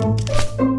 Música